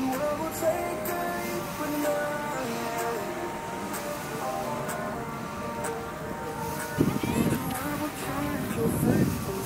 I will Thank you.